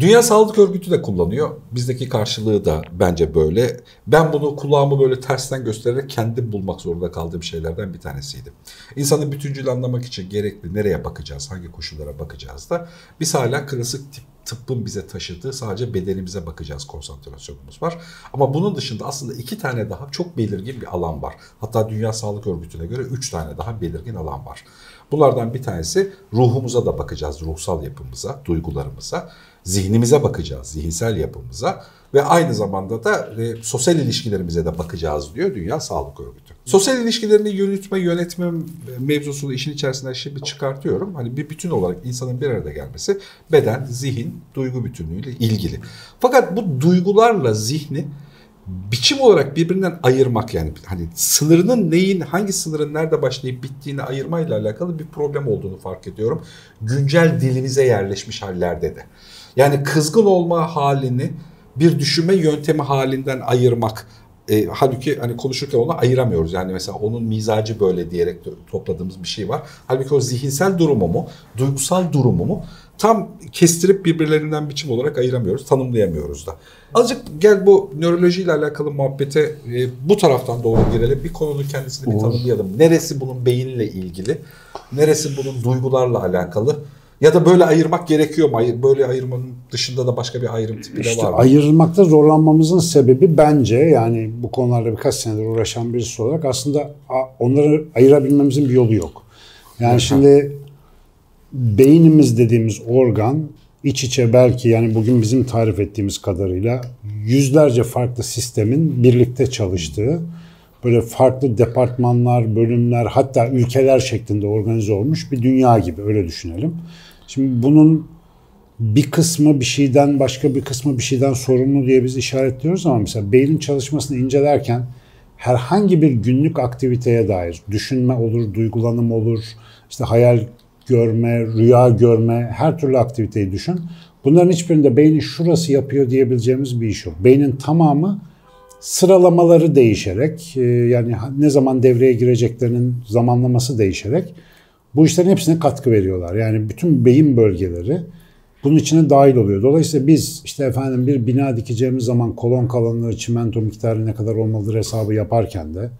Dünya Sağlık Örgütü de kullanıyor. Bizdeki karşılığı da bence böyle. Ben bunu kulağımı böyle tersten göstererek kendim bulmak zorunda kaldığım şeylerden bir tanesiydi. İnsanın bütüncül anlamak için gerekli nereye bakacağız, hangi koşullara bakacağız da biz hala klasik tip tıbbın bize taşıdığı sadece bedenimize bakacağız konsantrasyonumuz var. Ama bunun dışında aslında iki tane daha çok belirgin bir alan var. Hatta Dünya Sağlık Örgütü'ne göre üç tane daha belirgin alan var. Bunlardan bir tanesi ruhumuza da bakacağız, ruhsal yapımıza, duygularımıza. Zihnimize bakacağız, zihinsel yapımıza ve aynı zamanda da e, sosyal ilişkilerimize de bakacağız diyor Dünya Sağlık Örgütü. Sosyal ilişkilerini yürütme, yönetme mevzusunu işin içerisinden şimdi çıkartıyorum. Hani bir bütün olarak insanın bir arada gelmesi beden, zihin, duygu bütünlüğüyle ilgili. Fakat bu duygularla zihni biçim olarak birbirinden ayırmak yani hani sınırının neyin hangi sınırın nerede başlayıp bittiğini ayırmayla alakalı bir problem olduğunu fark ediyorum. Güncel dilimize yerleşmiş hallerde de. Yani kızgın olma halini bir düşünme yöntemi halinden ayırmak e, halbuki hani konuşurken onu ayıramıyoruz. Yani mesela onun mizacı böyle diyerek topladığımız bir şey var. Halbuki o zihinsel durumu mu, duygusal durumu mu tam kestirip birbirlerinden biçim olarak ayıramıyoruz, tanımlayamıyoruz da. Azıcık gel bu nörolojiyle alakalı muhabbete e, bu taraftan doğru girelim. Bir konunun kendisini bir tanımlayalım. Neresi bunun beyinle ilgili? Neresi bunun duygularla alakalı? Ya da böyle ayırmak gerekiyor mu? Böyle ayırmanın dışında da başka bir ayrım tipi işte de var mı? Ayırmakta zorlanmamızın sebebi bence yani bu konularla birkaç senedir uğraşan birisi olarak aslında onları ayırabilmemizin bir yolu yok. Yani şimdi beynimiz dediğimiz organ iç içe belki yani bugün bizim tarif ettiğimiz kadarıyla yüzlerce farklı sistemin birlikte çalıştığı böyle farklı departmanlar, bölümler hatta ülkeler şeklinde organize olmuş bir dünya gibi öyle düşünelim. Şimdi bunun bir kısmı bir şeyden başka bir kısmı bir şeyden sorumlu diye biz işaretliyoruz ama mesela beynin çalışmasını incelerken herhangi bir günlük aktiviteye dair düşünme olur, duygulanım olur, işte hayal görme, rüya görme, her türlü aktiviteyi düşün. Bunların hiçbirinde beynin şurası yapıyor diyebileceğimiz bir iş yok. Beynin tamamı sıralamaları değişerek, e, yani ne zaman devreye gireceklerinin zamanlaması değişerek bu işlerin hepsine katkı veriyorlar. Yani bütün beyin bölgeleri bunun içine dahil oluyor. Dolayısıyla biz işte efendim bir bina dikeceğimiz zaman kolon kalınlığı, çimento miktarı ne kadar olmalıdır hesabı yaparken de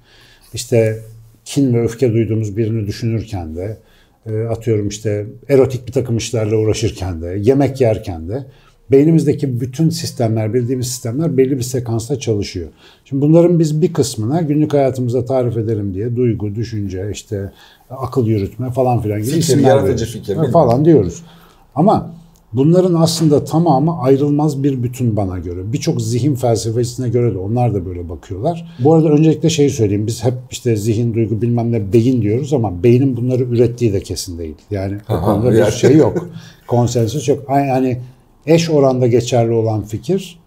işte kin ve öfke duyduğumuz birini düşünürken de e, atıyorum işte erotik bir takım işlerle uğraşırken de yemek yerken de beynimizdeki bütün sistemler, bildiğimiz sistemler belli bir sekansta çalışıyor. Şimdi bunların biz bir kısmına günlük hayatımızda tarif edelim diye duygu, düşünce, işte akıl yürütme falan filan gibi fikir, isimler yaratıcı fikir falan diyoruz. Ama bunların aslında tamamı ayrılmaz bir bütün bana göre. Birçok zihin felsefesine göre de onlar da böyle bakıyorlar. Bu arada öncelikle şeyi söyleyeyim. Biz hep işte zihin, duygu bilmem ne beyin diyoruz ama beynin bunları ürettiği de kesin değil. Yani o konuda bir şey yok. Konsensüs yok. Yani eş oranda geçerli olan fikir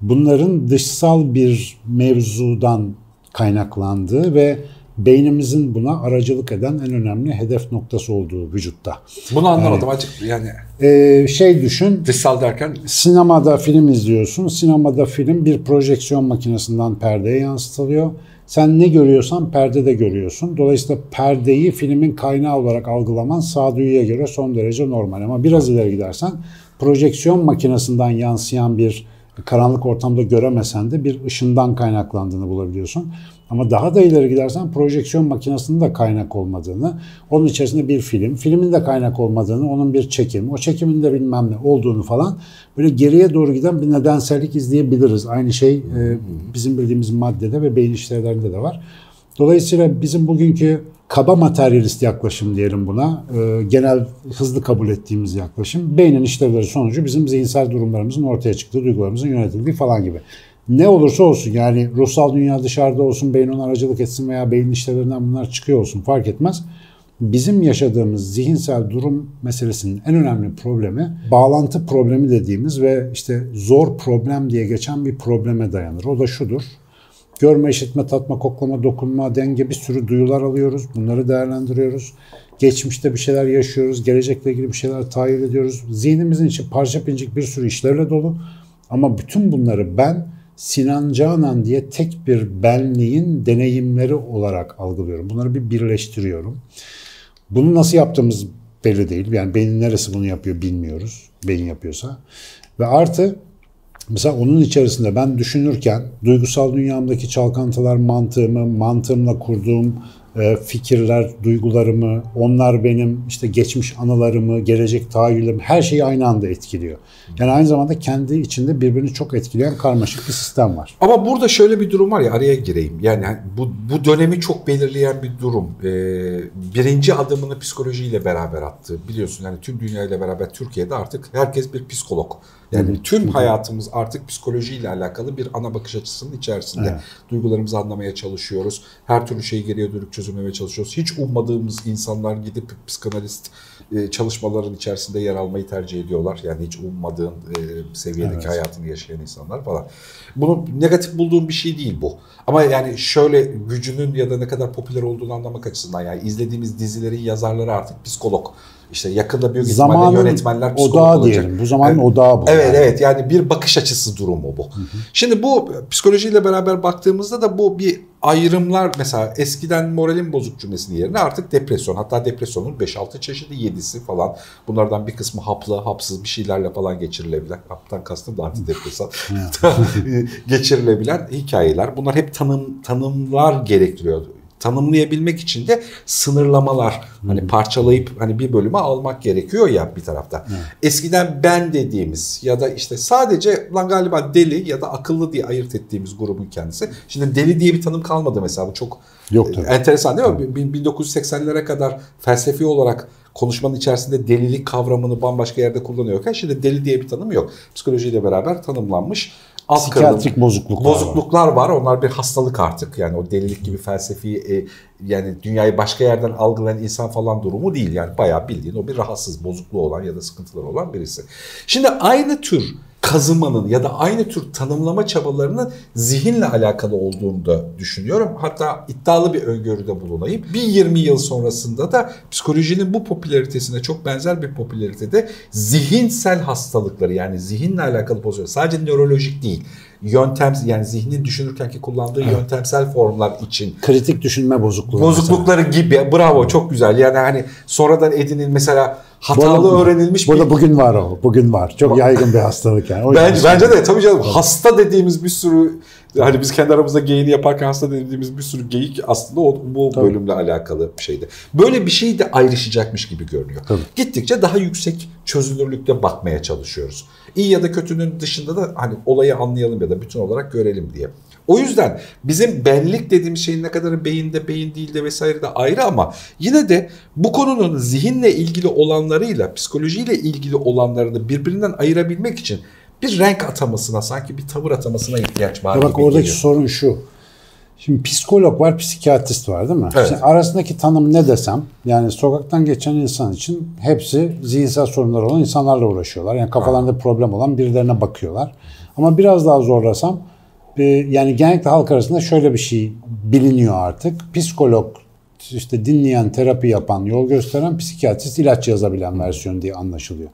bunların dışsal bir mevzudan kaynaklandığı ve beynimizin buna aracılık eden en önemli hedef noktası olduğu vücutta. Bunu anlamadım yani, açık yani. E, şey düşün. Dışsal derken? Sinemada film izliyorsun. Sinemada film bir projeksiyon makinesinden perdeye yansıtılıyor. Sen ne görüyorsan perdede görüyorsun. Dolayısıyla perdeyi filmin kaynağı olarak algılaman sağduyuya göre son derece normal. Ama biraz ileri gidersen projeksiyon makinesinden yansıyan bir karanlık ortamda göremesen de bir ışından kaynaklandığını bulabiliyorsun. Ama daha da ileri gidersen projeksiyon makinesinin de kaynak olmadığını, onun içerisinde bir film, filmin de kaynak olmadığını, onun bir çekim, o çekimin de bilmem ne olduğunu falan böyle geriye doğru giden bir nedensellik izleyebiliriz. Aynı şey e, bizim bildiğimiz maddede ve beyin işlevlerinde de var. Dolayısıyla bizim bugünkü kaba materyalist yaklaşım diyelim buna. E, genel hızlı kabul ettiğimiz yaklaşım. Beynin işlevleri sonucu bizim zihinsel durumlarımızın ortaya çıktığı, duygularımızın yönetildiği falan gibi. Ne olursa olsun yani ruhsal dünya dışarıda olsun, beyin ona aracılık etsin veya beyin işlevlerinden bunlar çıkıyor olsun fark etmez. Bizim yaşadığımız zihinsel durum meselesinin en önemli problemi bağlantı problemi dediğimiz ve işte zor problem diye geçen bir probleme dayanır. O da şudur. Görme, işitme, tatma, koklama, dokunma, denge bir sürü duyular alıyoruz. Bunları değerlendiriyoruz. Geçmişte bir şeyler yaşıyoruz. Gelecekle ilgili bir şeyler tahayyül ediyoruz. Zihnimizin içi parça pincik bir sürü işlerle dolu. Ama bütün bunları ben Sinan Canan diye tek bir benliğin deneyimleri olarak algılıyorum. Bunları bir birleştiriyorum. Bunu nasıl yaptığımız belli değil. Yani beynin neresi bunu yapıyor bilmiyoruz. Beyin yapıyorsa. Ve artı mesela onun içerisinde ben düşünürken duygusal dünyamdaki çalkantılar mantığımı, mantığımla kurduğum e, fikirler, duygularımı, onlar benim işte geçmiş anılarımı, gelecek tahayyüllerimi her şeyi aynı anda etkiliyor. Yani aynı zamanda kendi içinde birbirini çok etkileyen karmaşık bir sistem var. Ama burada şöyle bir durum var ya araya gireyim. Yani bu, bu dönemi çok belirleyen bir durum. Ee, birinci adımını psikolojiyle beraber attı. Biliyorsun yani tüm dünyayla beraber Türkiye'de artık herkes bir psikolog. Yani Hı-hı. tüm hayatımız artık psikolojiyle alakalı bir ana bakış açısının içerisinde. Evet. Duygularımızı anlamaya çalışıyoruz. Her türlü şeyi geriye dönük çözümlemeye çalışıyoruz. Hiç ummadığımız insanlar gidip psikanalist e, çalışmaların içerisinde yer almayı tercih ediyorlar. Yani hiç ummadığın e, seviyedeki evet. hayatını yaşayan insanlar falan. Bunu negatif bulduğum bir şey değil bu. Ama yani şöyle gücünün ya da ne kadar popüler olduğunu anlamak açısından yani izlediğimiz dizilerin yazarları artık psikolog. İşte yakında büyük ihtimalle Zamanın yönetmenler psikolog odağı olacak. diyelim. Bu zamanın evet, odağı bu. Evet yani. evet yani bir bakış açısı durumu bu. Hı hı. Şimdi bu psikolojiyle beraber baktığımızda da bu bir ayrımlar mesela eskiden moralin bozuk cümlesinin yerine artık depresyon. Hatta depresyonun 5-6 çeşidi 7'si falan. Bunlardan bir kısmı haplı, hapsız bir şeylerle falan geçirilebilen. Haptan kastım da antidepresan. geçirilebilen hikayeler. Bunlar hep tanım tanımlar gerektiriyor tanımlayabilmek için de sınırlamalar hmm. hani parçalayıp hani bir bölüme almak gerekiyor ya bir tarafta. Hmm. Eskiden ben dediğimiz ya da işte sadece lan galiba deli ya da akıllı diye ayırt ettiğimiz grubun kendisi. Şimdi deli diye bir tanım kalmadı mesela bu çok Yok, tabii. enteresan değil mi? Tabii. 1980'lere kadar felsefi olarak konuşmanın içerisinde delilik kavramını bambaşka yerde kullanıyorken şimdi deli diye bir tanım yok. Psikolojiyle beraber tanımlanmış alt psikiyatrik bozukluklar, bozukluklar var. var. Onlar bir hastalık artık. Yani o delilik gibi felsefi e, yani dünyayı başka yerden algılayan insan falan durumu değil. Yani bayağı bildiğin o bir rahatsız, bozukluğu olan ya da sıkıntıları olan birisi. Şimdi aynı tür kazımanın ya da aynı tür tanımlama çabalarının zihinle alakalı olduğunu da düşünüyorum. Hatta iddialı bir öngörüde bulunayım. Bir 20 yıl sonrasında da psikolojinin bu popülaritesine çok benzer bir popülaritede zihinsel hastalıkları yani zihinle alakalı pozisyon sadece nörolojik değil yöntem yani zihnin düşünürken ki kullandığı evet. yöntemsel formlar için. Kritik düşünme bozukluğu bozuklukları mesela. gibi. Bravo çok güzel. Yani hani sonradan edinin mesela hatalı burada, öğrenilmiş burada bir... bugün var o bugün var. Çok yaygın bir hastalık yani. O bence, bence de tabii canım. Hasta dediğimiz bir sürü hani biz kendi aramızda geyini yaparken hasta dediğimiz bir sürü geyik aslında o, bu Tabii. bölümle alakalı bir şeydi. Böyle bir şey de ayrışacakmış gibi görünüyor. Tabii. Gittikçe daha yüksek çözünürlükte bakmaya çalışıyoruz. İyi ya da kötünün dışında da hani olayı anlayalım ya da bütün olarak görelim diye. O yüzden bizim benlik dediğimiz şeyin ne kadar beyinde, beyin değil de vesaire de ayrı ama yine de bu konunun zihinle ilgili olanlarıyla, psikolojiyle ilgili olanlarını birbirinden ayırabilmek için bir renk atamasına sanki bir tavır atamasına ihtiyaç var ya bak gibi oradaki geliyor. sorun şu. Şimdi psikolog var, psikiyatrist var değil mi? Evet. Şimdi arasındaki tanım ne desem, yani sokaktan geçen insan için hepsi zihinsel sorunları olan insanlarla uğraşıyorlar. Yani kafalarında ha. problem olan birilerine bakıyorlar. Ama biraz daha zorlasam, e, yani genellikle halk arasında şöyle bir şey biliniyor artık. Psikolog işte dinleyen, terapi yapan, yol gösteren, psikiyatrist ilaç yazabilen versiyon diye anlaşılıyor.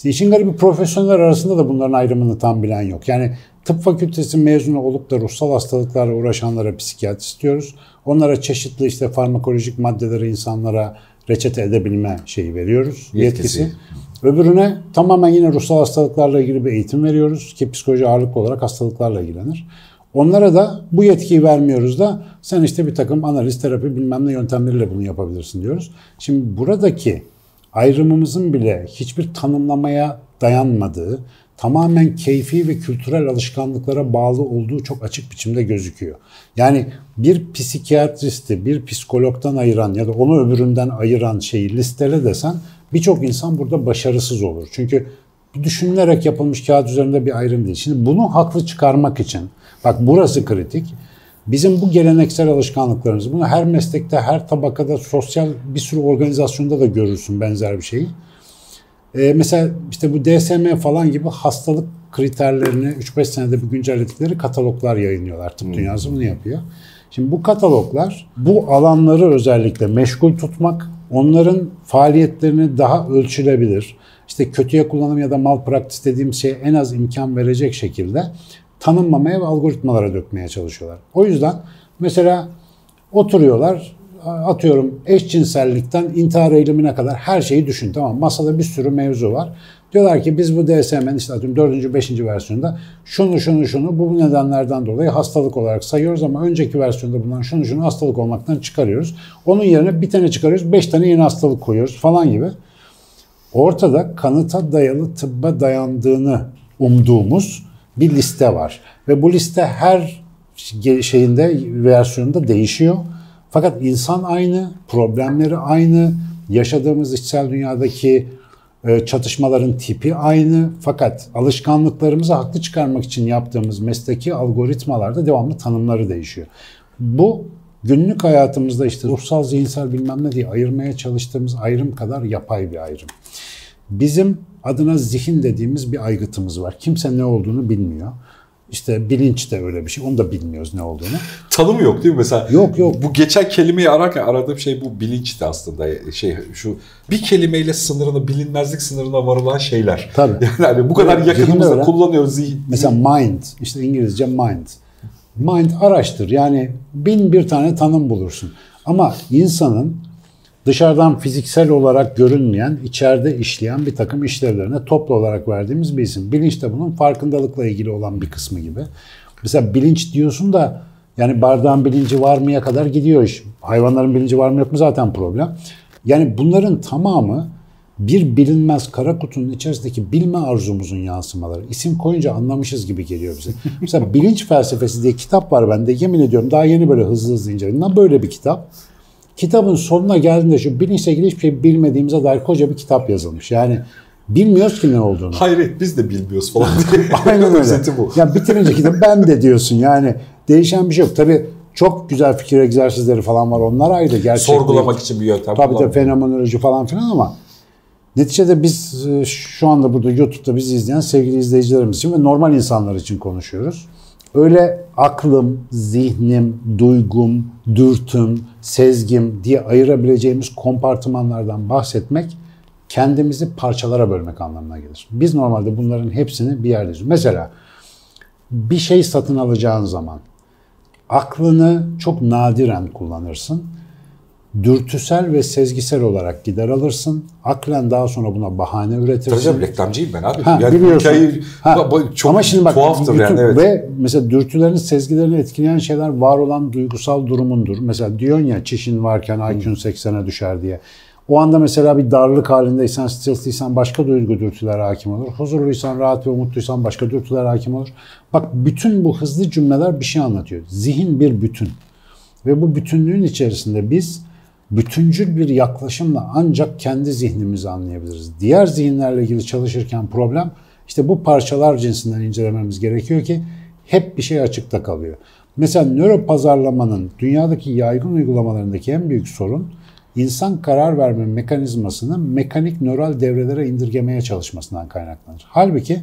İşte işin garibi profesyoneller arasında da bunların ayrımını tam bilen yok. Yani tıp fakültesi mezunu olup da ruhsal hastalıklarla uğraşanlara psikiyatrist diyoruz. Onlara çeşitli işte farmakolojik maddeleri insanlara reçete edebilme şeyi veriyoruz. Yetkisi. yetkisi. Öbürüne tamamen yine ruhsal hastalıklarla ilgili bir eğitim veriyoruz ki psikoloji ağırlıklı olarak hastalıklarla ilgilenir. Onlara da bu yetkiyi vermiyoruz da sen işte bir takım analiz, terapi bilmem ne yöntemleriyle bunu yapabilirsin diyoruz. Şimdi buradaki ayrımımızın bile hiçbir tanımlamaya dayanmadığı, tamamen keyfi ve kültürel alışkanlıklara bağlı olduğu çok açık biçimde gözüküyor. Yani bir psikiyatristi bir psikologdan ayıran ya da onu öbüründen ayıran şeyi listele desen birçok insan burada başarısız olur. Çünkü düşünülerek yapılmış kağıt üzerinde bir ayrım değil. Şimdi bunu haklı çıkarmak için, bak burası kritik. Bizim bu geleneksel alışkanlıklarımız, bunu her meslekte, her tabakada, sosyal bir sürü organizasyonda da görürsün benzer bir şeyi. Ee, mesela işte bu DSM falan gibi hastalık kriterlerini 3-5 senede bir güncelledikleri kataloglar yayınlıyorlar. Tıp hmm. dünyası bunu yapıyor. Şimdi bu kataloglar bu alanları özellikle meşgul tutmak, onların faaliyetlerini daha ölçülebilir, işte kötüye kullanım ya da mal praktis dediğim şeye en az imkan verecek şekilde tanımlamaya ve algoritmalara dökmeye çalışıyorlar. O yüzden mesela oturuyorlar atıyorum eşcinsellikten intihar eğilimine kadar her şeyi düşün tamam Masada bir sürü mevzu var. Diyorlar ki biz bu DSM'nin işte atıyorum 4. 5. versiyonda şunu şunu şunu bu nedenlerden dolayı hastalık olarak sayıyoruz ama önceki versiyonda bulunan şunu şunu hastalık olmaktan çıkarıyoruz. Onun yerine bir tane çıkarıyoruz 5 tane yeni hastalık koyuyoruz falan gibi. Ortada kanıta dayalı tıbba dayandığını umduğumuz bir liste var. Ve bu liste her şeyinde versiyonunda değişiyor. Fakat insan aynı, problemleri aynı, yaşadığımız içsel dünyadaki e, çatışmaların tipi aynı. Fakat alışkanlıklarımızı haklı çıkarmak için yaptığımız mesleki algoritmalarda devamlı tanımları değişiyor. Bu günlük hayatımızda işte ruhsal, zihinsel bilmem ne diye ayırmaya çalıştığımız ayrım kadar yapay bir ayrım. Bizim adına zihin dediğimiz bir aygıtımız var. Kimse ne olduğunu bilmiyor. İşte bilinç de öyle bir şey. Onu da bilmiyoruz ne olduğunu. Tanımı yok değil mi mesela? Yok yok. Bu geçen kelimeyi ararken aradığım şey bu bilinçti aslında. Şey şu bir kelimeyle sınırını bilinmezlik sınırına varılan şeyler. Tabii. Yani hani bu kadar yakınımızda kullanıyoruz zihin. Mesela mind. işte İngilizce mind. Mind araştır. Yani bin bir tane tanım bulursun. Ama insanın dışarıdan fiziksel olarak görünmeyen, içeride işleyen bir takım işlevlerine toplu olarak verdiğimiz bir isim. Bilinç de bunun farkındalıkla ilgili olan bir kısmı gibi. Mesela bilinç diyorsun da yani bardağın bilinci var mıya kadar gidiyor iş. Hayvanların bilinci var mı yok mu zaten problem. Yani bunların tamamı bir bilinmez kara kutunun içerisindeki bilme arzumuzun yansımaları. İsim koyunca anlamışız gibi geliyor bize. Mesela bilinç felsefesi diye kitap var bende. Yemin ediyorum daha yeni böyle hızlı hızlı inceledim. Böyle bir kitap. Kitabın sonuna geldiğinde şu bilinçle ilgili hiçbir şey bilmediğimize dair koca bir kitap yazılmış. Yani bilmiyoruz ki ne olduğunu. Hayret biz de bilmiyoruz falan diye. Aynen öyle. bu. Ya bitirince kitap ben de diyorsun yani değişen bir şey yok. Tabii çok güzel fikir egzersizleri falan var. Onlar ayrı. Gerçek Sorgulamak için bir yöntem. Tabii de fenomenoloji falan filan ama neticede biz e, şu anda burada YouTube'da bizi izleyen sevgili izleyicilerimiz için ve normal insanlar için konuşuyoruz. Öyle aklım, zihnim, duygum, dürtüm, sezgim diye ayırabileceğimiz kompartımanlardan bahsetmek kendimizi parçalara bölmek anlamına gelir. Biz normalde bunların hepsini bir yerde. Mesela bir şey satın alacağın zaman aklını çok nadiren kullanırsın dürtüsel ve sezgisel olarak gider alırsın. Aklen daha sonra buna bahane üretirsin. Tabii reklamcıyım ben abi. Ha, yani biliyorsun. Hikayeyi, ha, çok Ama şimdi bak, tuhaftır bütün, yani. Evet. Ve mesela dürtülerini, sezgilerini etkileyen şeyler var olan duygusal durumundur. Mesela diyorsun ya çişin varken IQ'un 80'e düşer diye. O anda mesela bir darlık halindeysen, stresliysen başka duygu dürtüler hakim olur. Huzurluysan, rahat ve umutluysan başka dürtüler hakim olur. Bak bütün bu hızlı cümleler bir şey anlatıyor. Zihin bir bütün. Ve bu bütünlüğün içerisinde biz bütüncül bir yaklaşımla ancak kendi zihnimizi anlayabiliriz. Diğer zihinlerle ilgili çalışırken problem işte bu parçalar cinsinden incelememiz gerekiyor ki hep bir şey açıkta kalıyor. Mesela nöro pazarlamanın dünyadaki yaygın uygulamalarındaki en büyük sorun insan karar verme mekanizmasını mekanik nöral devrelere indirgemeye çalışmasından kaynaklanır. Halbuki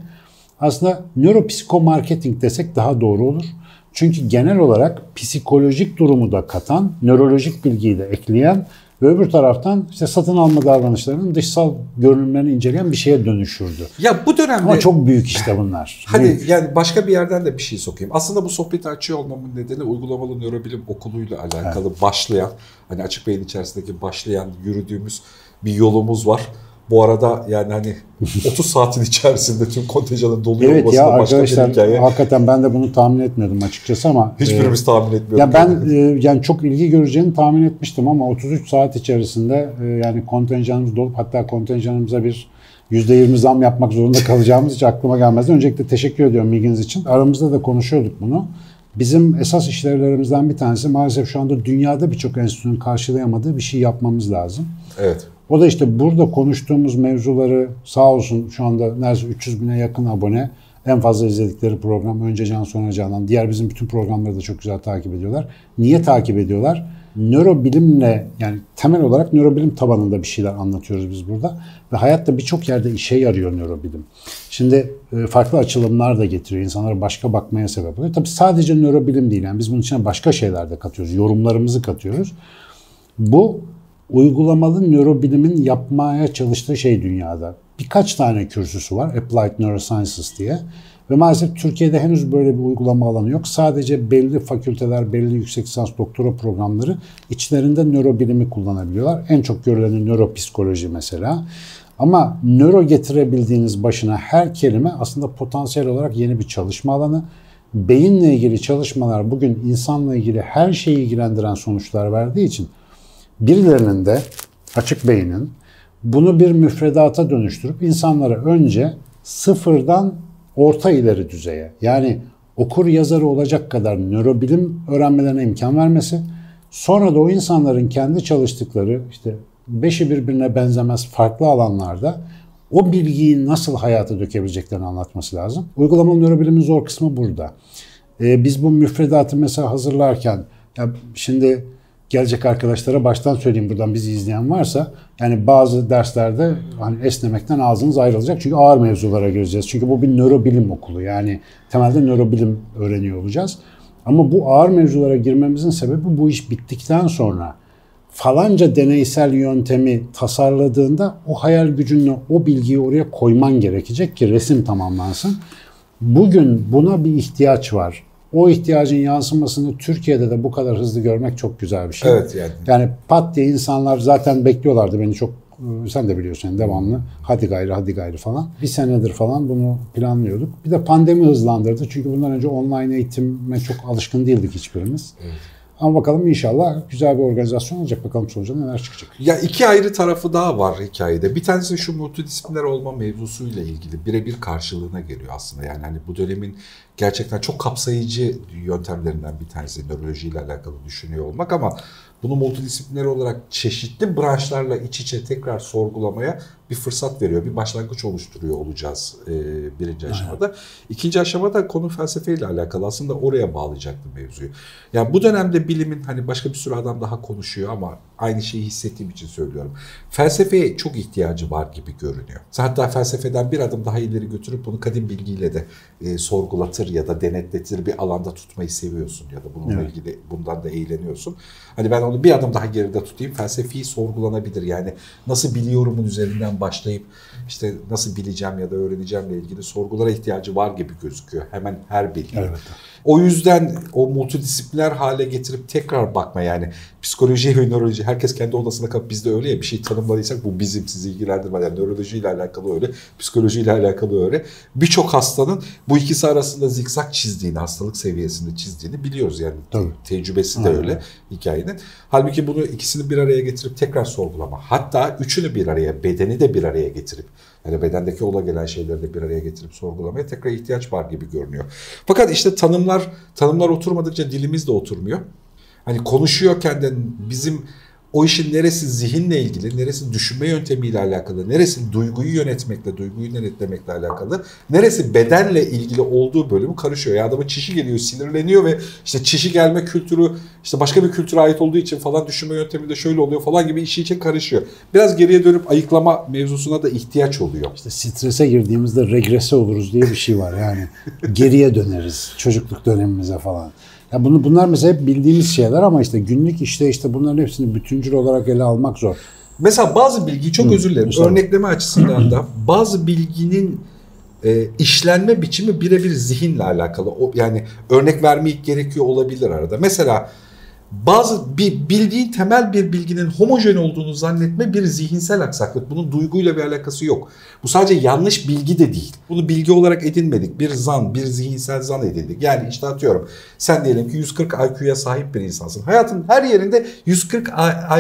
aslında nöropsikomarketing desek daha doğru olur. Çünkü genel olarak psikolojik durumu da katan, nörolojik bilgiyi de ekleyen ve öbür taraftan işte satın alma davranışlarının dışsal görünümlerini inceleyen bir şeye dönüşürdü. Ya bu dönemde... Ama çok büyük işte bunlar. Hadi büyük. yani başka bir yerden de bir şey sokayım. Aslında bu sohbeti açıyor olmamın nedeni uygulamalı nörobilim okuluyla alakalı evet. başlayan, hani açık beyin içerisindeki başlayan yürüdüğümüz bir yolumuz var. Bu arada yani hani 30 saatin içerisinde tüm kontenjanın doluyor evet olması ya, da başka bir hikaye. Hakikaten ben de bunu tahmin etmiyordum açıkçası ama. Hiçbirimiz e, tahmin etmiyorduk. Ya ben e, yani çok ilgi göreceğini tahmin etmiştim ama 33 saat içerisinde e, yani kontenjanımız dolup hatta kontenjanımıza bir %20 zam yapmak zorunda kalacağımız hiç aklıma gelmezdi. Öncelikle teşekkür ediyorum bilginiz için. Aramızda da konuşuyorduk bunu. Bizim esas işlevlerimizden bir tanesi maalesef şu anda dünyada birçok enstitünün karşılayamadığı bir şey yapmamız lazım. Evet. O da işte burada konuştuğumuz mevzuları sağ olsun şu anda neredeyse 300 bine yakın abone. En fazla izledikleri program önce Can sonra Canan. Diğer bizim bütün programları da çok güzel takip ediyorlar. Niye takip ediyorlar? Nörobilimle yani temel olarak nörobilim tabanında bir şeyler anlatıyoruz biz burada. Ve hayatta birçok yerde işe yarıyor nörobilim. Şimdi e, farklı açılımlar da getiriyor. İnsanlara başka bakmaya sebep oluyor. Tabii sadece nörobilim değil. Yani biz bunun içine başka şeyler de katıyoruz. Yorumlarımızı katıyoruz. Bu uygulamalı nörobilimin yapmaya çalıştığı şey dünyada. Birkaç tane kürsüsü var Applied Neurosciences diye. Ve maalesef Türkiye'de henüz böyle bir uygulama alanı yok. Sadece belli fakülteler, belli yüksek lisans doktora programları içlerinde nörobilimi kullanabiliyorlar. En çok görüleni nöropsikoloji mesela. Ama nöro getirebildiğiniz başına her kelime aslında potansiyel olarak yeni bir çalışma alanı. Beyinle ilgili çalışmalar bugün insanla ilgili her şeyi ilgilendiren sonuçlar verdiği için birilerinin de açık beynin bunu bir müfredata dönüştürüp insanlara önce sıfırdan orta ileri düzeye yani okur yazarı olacak kadar nörobilim öğrenmelerine imkan vermesi, sonra da o insanların kendi çalıştıkları işte beşi birbirine benzemez farklı alanlarda o bilgiyi nasıl hayata dökebileceklerini anlatması lazım. Uygulamalı nörobilimin zor kısmı burada. Ee, biz bu müfredatı mesela hazırlarken ya şimdi gelecek arkadaşlara baştan söyleyeyim buradan bizi izleyen varsa yani bazı derslerde hani esnemekten ağzınız ayrılacak çünkü ağır mevzulara gireceğiz. Çünkü bu bir nörobilim okulu yani temelde nörobilim öğreniyor olacağız. Ama bu ağır mevzulara girmemizin sebebi bu iş bittikten sonra falanca deneysel yöntemi tasarladığında o hayal gücünle o bilgiyi oraya koyman gerekecek ki resim tamamlansın. Bugün buna bir ihtiyaç var. O ihtiyacın yansımasını Türkiye'de de bu kadar hızlı görmek çok güzel bir şey. Evet yani. Yani pat diye insanlar zaten bekliyorlardı beni çok e, sen de biliyorsun devamlı hadi gayrı hadi gayrı falan. Bir senedir falan bunu planlıyorduk. Bir de pandemi hızlandırdı. Çünkü bundan önce online eğitime çok alışkın değildik hiçbirimiz. Evet. Ama bakalım inşallah güzel bir organizasyon olacak. Bakalım sonucunda neler çıkacak. Ya iki ayrı tarafı daha var hikayede. Bir tanesi şu multidisipliner olma mevzusuyla ilgili birebir karşılığına geliyor aslında. Yani hani bu dönemin gerçekten çok kapsayıcı yöntemlerinden bir tanesi nörolojiyle alakalı düşünüyor olmak ama bunu multidisipliner olarak çeşitli branşlarla iç içe tekrar sorgulamaya bir fırsat veriyor. Bir başlangıç oluşturuyor olacağız e, birinci aşamada. Evet. İkinci aşamada konu felsefeyle alakalı aslında oraya bağlayacaktım mevzuyu. Yani bu dönemde bilimin hani başka bir sürü adam daha konuşuyor ama aynı şeyi hissettiğim için söylüyorum. Felsefeye çok ihtiyacı var gibi görünüyor. Hatta felsefeden bir adım daha ileri götürüp bunu kadim bilgiyle de e, sorgulatır ya da denetletir bir alanda tutmayı seviyorsun ya da bununla evet. ilgili bundan da eğleniyorsun. Hani ben onu bir adım daha geride tutayım. Felsefi sorgulanabilir. Yani nasıl biliyorumun üzerinden başlayıp işte nasıl bileceğim ya da öğreneceğimle ilgili sorgulara ihtiyacı var gibi gözüküyor. Hemen her bilgi. Evet. O yüzden o multidisipliner hale getirip tekrar bakma yani psikoloji ve nöroloji herkes kendi odasına kapıp bizde öyle ya bir şey tanımladıysak bu bizim sizi ilgilendirmez. Yani nörolojiyle alakalı öyle, psikolojiyle alakalı öyle. Birçok hastanın bu ikisi arasında zikzak çizdiğini, hastalık seviyesinde çizdiğini biliyoruz yani. Tabii. Tecrübesi de öyle hikayenin. Halbuki bunu ikisini bir araya getirip tekrar sorgulama. Hatta üçünü bir araya, bedeni de bir araya getirip yani bedendeki ola gelen şeyleri de bir araya getirip sorgulamaya tekrar ihtiyaç var gibi görünüyor. Fakat işte tanımlar tanımlar oturmadıkça dilimiz de oturmuyor. Hani konuşuyorken de bizim o işin neresi zihinle ilgili, neresi düşünme yöntemiyle alakalı, neresi duyguyu yönetmekle, duyguyu denetlemekle alakalı, neresi bedenle ilgili olduğu bölümü karışıyor. Ya adamın çişi geliyor, sinirleniyor ve işte çişi gelme kültürü işte başka bir kültüre ait olduğu için falan düşünme yöntemi de şöyle oluyor falan gibi işi için karışıyor. Biraz geriye dönüp ayıklama mevzusuna da ihtiyaç oluyor. İşte strese girdiğimizde regrese oluruz diye bir şey var yani. geriye döneriz çocukluk dönemimize falan. Ya bunu bunlar mesela hep bildiğimiz şeyler ama işte günlük işte işte bunların hepsini bütüncül olarak ele almak zor. Mesela bazı bilgiyi çok Hı, özür dilerim. Mesela. Örnekleme açısından da bazı bilginin e, işlenme biçimi birebir zihinle alakalı. O, yani örnek vermek gerekiyor olabilir arada. Mesela bazı bir bildiğin temel bir bilginin homojen olduğunu zannetme bir zihinsel aksaklık. Bunun duyguyla bir alakası yok. Bu sadece yanlış bilgi de değil. Bunu bilgi olarak edinmedik. Bir zan, bir zihinsel zan edindik. Yani işte atıyorum sen diyelim ki 140 IQ'ya sahip bir insansın. Hayatın her yerinde 140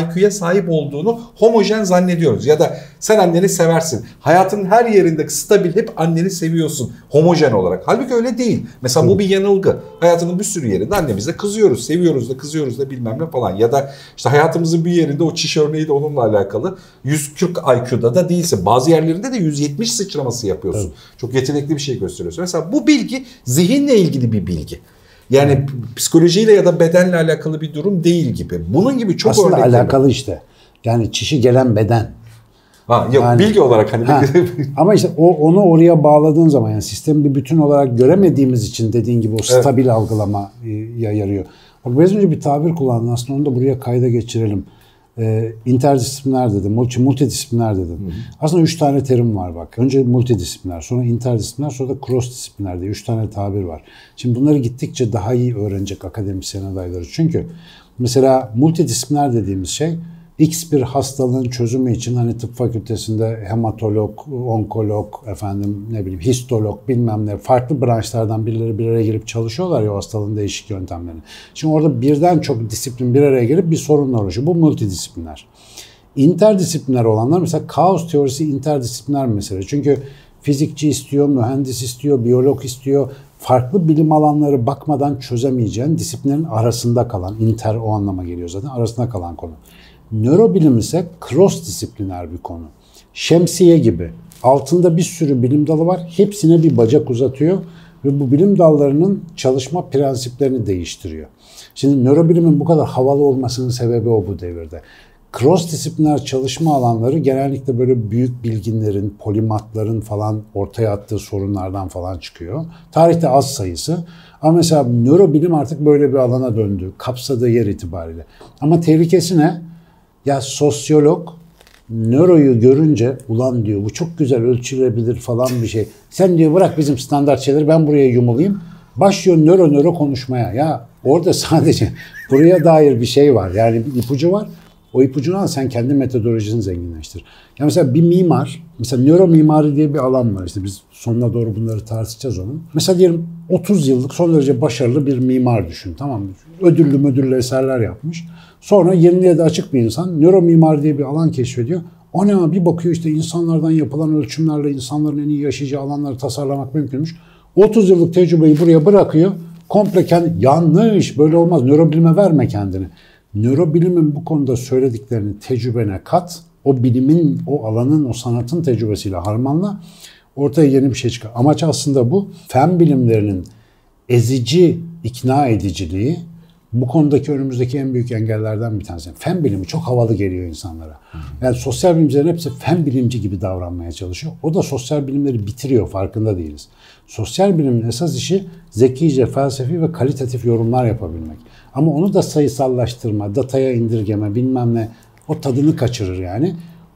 IQ'ya sahip olduğunu homojen zannediyoruz. Ya da sen anneni seversin. Hayatın her yerinde stabil hep anneni seviyorsun homojen olarak. Halbuki öyle değil. Mesela bu bir yanılgı. Hayatının bir sürü yerinde annemize kızıyoruz, seviyoruz da kızıyoruz da bilmem ne falan. Ya da işte hayatımızın bir yerinde o çiş örneği de onunla alakalı. 140 IQ'da da değilsin. Bazı yerlerinde de 170 sıçraması yapıyorsun. Evet. Çok yetenekli bir şey gösteriyorsun. Mesela bu bilgi zihinle ilgili bir bilgi. Yani psikolojiyle ya da bedenle alakalı bir durum değil gibi. Bunun gibi çok Aslında örnekler. alakalı işte. Yani çişi gelen beden. Ha, yok yani, bilgi olarak hani. Ha, ama işte o, onu oraya bağladığın zaman yani sistemi bir bütün olarak göremediğimiz için dediğin gibi o stabil evet. algılama ya yarıyor. Bak biraz önce bir tabir kullandın aslında onu da buraya kayda geçirelim. e, interdisipliner dedim, multi, multidisipliner dedim. Hı hı. Aslında üç tane terim var bak. Önce multidisipliner, sonra interdisipliner, sonra da cross disiplinler diye üç tane tabir var. Şimdi bunları gittikçe daha iyi öğrenecek akademisyen adayları. Çünkü mesela multidisipliner dediğimiz şey X bir hastalığın çözümü için hani tıp fakültesinde hematolog, onkolog, efendim ne bileyim histolog bilmem ne farklı branşlardan birileri bir araya gelip çalışıyorlar ya o hastalığın değişik yöntemlerini. Şimdi orada birden çok disiplin bir araya gelip bir sorunla uğraşıyor. Bu multidisipliner. İnterdisipliner olanlar mesela kaos teorisi interdisipliner mesele. Çünkü fizikçi istiyor, mühendis istiyor, biyolog istiyor. Farklı bilim alanları bakmadan çözemeyeceğin disiplinlerin arasında kalan, inter o anlama geliyor zaten, arasında kalan konu. Nörobilim ise cross disipliner bir konu. Şemsiye gibi. Altında bir sürü bilim dalı var. Hepsine bir bacak uzatıyor ve bu bilim dallarının çalışma prensiplerini değiştiriyor. Şimdi nörobilimin bu kadar havalı olmasının sebebi o bu devirde. Cross disipliner çalışma alanları genellikle böyle büyük bilginlerin, polimatların falan ortaya attığı sorunlardan falan çıkıyor. Tarihte az sayısı. Ama mesela nörobilim artık böyle bir alana döndü. Kapsadığı yer itibariyle. Ama tehlikesi ne? Ya sosyolog nöroyu görünce ulan diyor bu çok güzel ölçülebilir falan bir şey. Sen diyor bırak bizim standart şeyleri ben buraya yumulayım. Başlıyor nöro nöro konuşmaya. Ya orada sadece buraya dair bir şey var. Yani bir ipucu var. O ipucunu al sen kendi metodolojisini zenginleştir. Ya mesela bir mimar, mesela nöro mimari diye bir alan var. İşte biz sonuna doğru bunları tartışacağız onun. Mesela diyelim 30 yıllık son derece başarılı bir mimar düşün tamam mı? Ödüllü müdürlü eserler yapmış. Sonra yeniliğe de açık bir insan. Nöro mimar diye bir alan keşfediyor. O ne bir bakıyor işte insanlardan yapılan ölçümlerle insanların en iyi yaşayacağı alanları tasarlamak mümkünmüş. 30 yıllık tecrübeyi buraya bırakıyor. Komple kendi yanlış böyle olmaz. Nörobilime verme kendini. Nörobilimin bu konuda söylediklerini tecrübene kat. O bilimin, o alanın, o sanatın tecrübesiyle harmanla. Ortaya yeni bir şey çıkar. Amaç aslında bu. Fen bilimlerinin ezici ikna ediciliği bu konudaki önümüzdeki en büyük engellerden bir tanesi. Fen bilimi çok havalı geliyor insanlara. Yani sosyal bilimcilerin hepsi fen bilimci gibi davranmaya çalışıyor. O da sosyal bilimleri bitiriyor farkında değiliz. Sosyal bilimin esas işi zekice, felsefi ve kalitatif yorumlar yapabilmek. Ama onu da sayısallaştırma, dataya indirgeme bilmem ne o tadını kaçırır yani.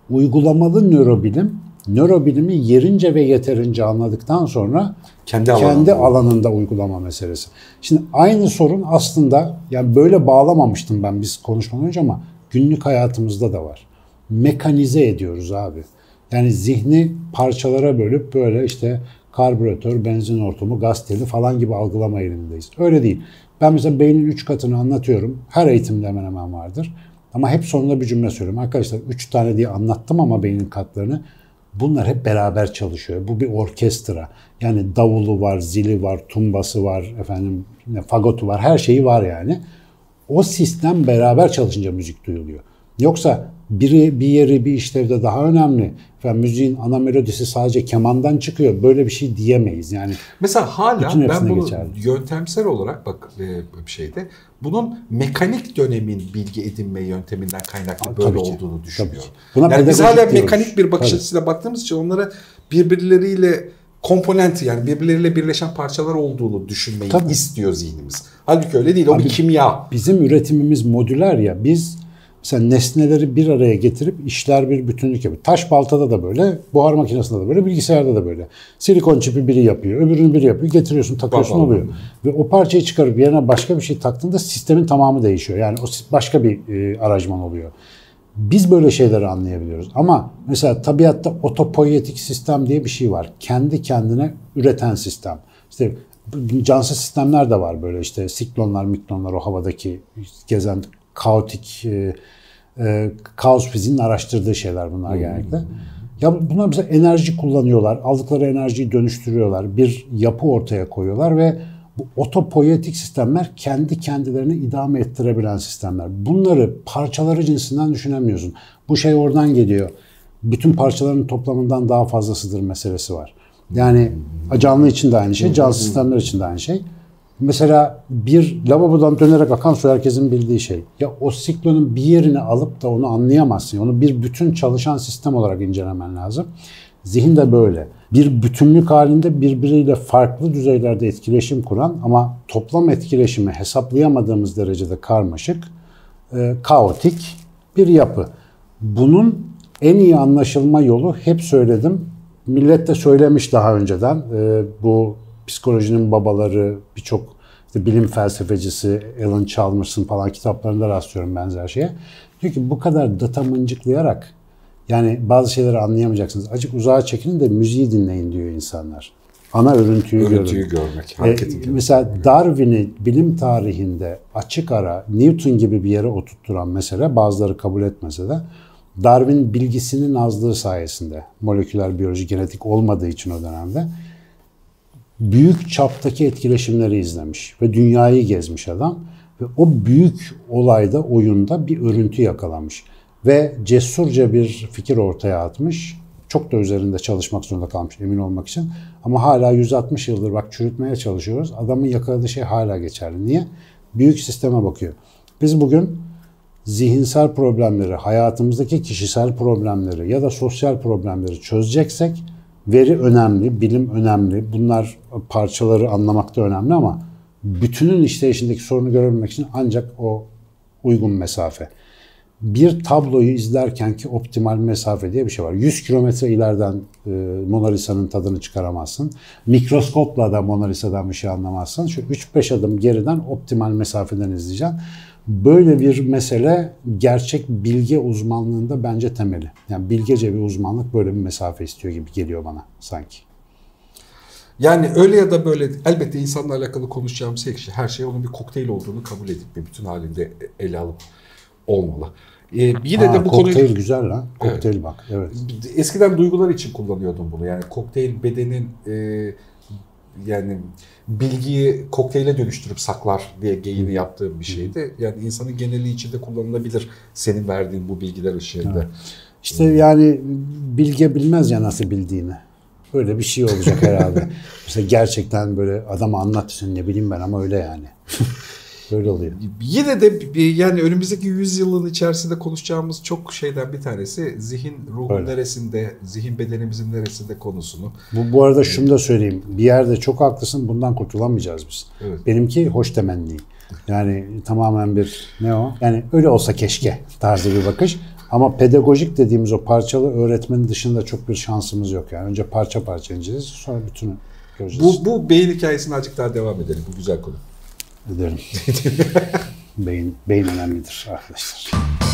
Uygulamalı nörobilim nörobilimi yerince ve yeterince anladıktan sonra kendi, kendi alanında uygulama meselesi. Şimdi aynı sorun aslında yani böyle bağlamamıştım ben biz konuşmadan önce ama günlük hayatımızda da var. Mekanize ediyoruz abi. Yani zihni parçalara bölüp böyle işte karbüratör, benzin ortamı, gaz teli falan gibi algılama eğilimindeyiz. Öyle değil. Ben mesela beynin üç katını anlatıyorum. Her eğitimde hemen hemen vardır. Ama hep sonunda bir cümle söylüyorum. Arkadaşlar üç tane diye anlattım ama beynin katlarını. Bunlar hep beraber çalışıyor. Bu bir orkestra. Yani davulu var, zili var, tumbası var, efendim fagotu var, her şeyi var yani. O sistem beraber çalışınca müzik duyuluyor. Yoksa biri bir yeri bir işlevde daha önemli. Efendim, müziğin ana melodisi sadece kemandan çıkıyor. Böyle bir şey diyemeyiz. Yani Mesela hala ben bunu geçerli. yöntemsel olarak bak e, bir şeyde bunun mekanik dönemin bilgi edinme yönteminden kaynaklı böyle tabii olduğunu düşünüyorum. Buna yani biz hala diyoruz. mekanik bir bakış tabii. açısıyla baktığımız için onlara birbirleriyle komponenti yani birbirleriyle birleşen parçalar olduğunu düşünmeyi Tabii. istiyor zihnimiz. Halbuki öyle değil. O Abi, bir kimya. Bizim üretimimiz modüler ya. Biz Mesela nesneleri bir araya getirip işler bir bütünlük yapıyor. Taş baltada da böyle, buhar makinesinde de böyle, bilgisayarda da böyle. Silikon çipi biri yapıyor, öbürünü biri yapıyor. Getiriyorsun, takıyorsun Bak, oluyor. Ve o parçayı çıkarıp yerine başka bir şey taktığında sistemin tamamı değişiyor. Yani o başka bir e, aracman oluyor. Biz böyle şeyleri anlayabiliyoruz. Ama mesela tabiatta otopoietik sistem diye bir şey var. Kendi kendine üreten sistem. İşte cansız sistemler de var böyle işte siklonlar, miklonlar o havadaki gezen kaotik e, e, kaos fiziğinin araştırdığı şeyler bunlar genellikle. Ya bunlar mesela enerji kullanıyorlar. Aldıkları enerjiyi dönüştürüyorlar. Bir yapı ortaya koyuyorlar ve bu otopoietik sistemler kendi kendilerini idame ettirebilen sistemler. Bunları parçaları cinsinden düşünemiyorsun. Bu şey oradan geliyor. Bütün parçaların toplamından daha fazlasıdır meselesi var. Yani canlı için de aynı şey, canlı sistemler için de aynı şey. Mesela bir lavabodan dönerek akan su herkesin bildiği şey. Ya o siklonun bir yerini alıp da onu anlayamazsın. Onu bir bütün çalışan sistem olarak incelemen lazım. Zihin de böyle. Bir bütünlük halinde birbiriyle farklı düzeylerde etkileşim kuran ama toplam etkileşimi hesaplayamadığımız derecede karmaşık, e, kaotik bir yapı. Bunun en iyi anlaşılma yolu hep söyledim. Millet de söylemiş daha önceden. Ee, bu psikolojinin babaları birçok işte bilim felsefecisi Alan Chalmers'ın falan kitaplarında rastlıyorum benzer şeye. Diyor ki bu kadar data mıncıklayarak yani bazı şeyleri anlayamayacaksınız. Acık uzağa çekinin de müziği dinleyin diyor insanlar. Ana örüntüyü, Örüntüyü görün. görmek, E, hareketi görmek. mesela Darwin'i bilim tarihinde açık ara Newton gibi bir yere oturtturan mesele bazıları kabul etmese de Darwin bilgisinin azlığı sayesinde moleküler biyoloji genetik olmadığı için o dönemde büyük çaptaki etkileşimleri izlemiş ve dünyayı gezmiş adam ve o büyük olayda oyunda bir örüntü yakalamış ve cesurca bir fikir ortaya atmış. Çok da üzerinde çalışmak zorunda kalmış emin olmak için. Ama hala 160 yıldır bak çürütmeye çalışıyoruz. Adamın yakaladığı şey hala geçerli. Niye? Büyük sisteme bakıyor. Biz bugün zihinsel problemleri, hayatımızdaki kişisel problemleri ya da sosyal problemleri çözeceksek veri önemli, bilim önemli. Bunlar parçaları anlamakta önemli ama bütünün işleyişindeki sorunu görebilmek için ancak o uygun mesafe. Bir tabloyu izlerken ki optimal mesafe diye bir şey var. 100 kilometre ileriden e, Mona Lisa'nın tadını çıkaramazsın. Mikroskopla da Mona Lisa'dan bir şey anlamazsın. Şu 3-5 adım geriden optimal mesafeden izleyeceksin. Böyle bir mesele gerçek bilge uzmanlığında bence temeli. Yani bilgece bir uzmanlık böyle bir mesafe istiyor gibi geliyor bana sanki. Yani öyle ya da böyle elbette insanla alakalı konuşacağımız her şey, her şey onun bir kokteyl olduğunu kabul edip bir bütün halinde ele alıp olmalı. Ee, yine Ha, de bu kokteyl konuyu güzel lan. Kokteyl bak. Evet. eskiden duygular için kullanıyordum bunu. Yani kokteyl bedenin e, yani bilgiyi kokteyle dönüştürüp saklar diye geyini yaptığım bir şeydi. Yani insanın geneli içinde kullanılabilir senin verdiğin bu bilgiler ışığında. İşte yani bilge bilmez ya nasıl bildiğini. Böyle bir şey olacak herhalde. Mesela gerçekten böyle adama anlatırsın ne bileyim ben ama öyle yani. Böyle oluyor. Yine de yani önümüzdeki 100 yılın içerisinde konuşacağımız çok şeyden bir tanesi zihin ruhun Öyle. neresinde, zihin bedenimizin neresinde konusunu. Bu, bu arada şunu da söyleyeyim. Bir yerde çok haklısın. Bundan kurtulamayacağız biz. Evet. Benimki hoş temenni. Yani tamamen bir ne o? Yani öyle olsa keşke tarzı bir bakış. Ama pedagojik dediğimiz o parçalı öğretmenin dışında çok bir şansımız yok. Yani önce parça parça inceleyeceğiz. Sonra bütünü göreceğiz. Bu, bu beyin hikayesine azıcık daha devam edelim. Bu güzel konu. Ederim. beyin, beyin önemlidir arkadaşlar.